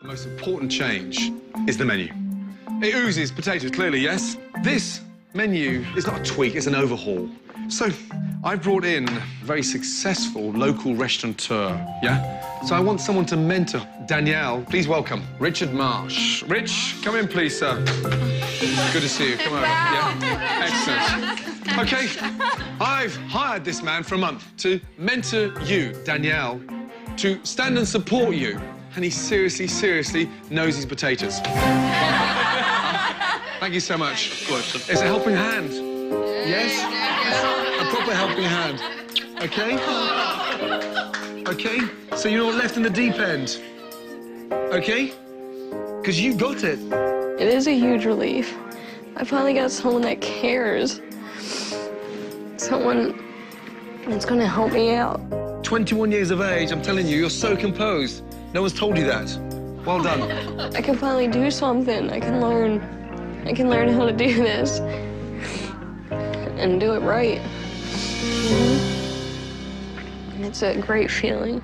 The most important change is the menu. It oozes potatoes, clearly, yes? This menu is not a tweak, it's an overhaul. So, I've brought in a very successful local restaurateur, yeah? So I want someone to mentor Danielle. Please welcome Richard Marsh. Rich, come in, please, sir. Good to see you. Come over. Yeah? Excellent. Okay, I've hired this man for a month to mentor you, Danielle, to stand and support you. And he seriously, seriously knows his potatoes. Thank you so much. It's a helping hand. Yes? A proper helping hand. Okay? Okay? So you're not left in the deep end. Okay? Because you got it. It is a huge relief. I finally got someone that cares. Someone that's gonna help me out. 21 years of age, I'm telling you, you're so composed. No one's told you that. Well done. I can finally do something. I can learn. I can learn how to do this and do it right. And it's a great feeling.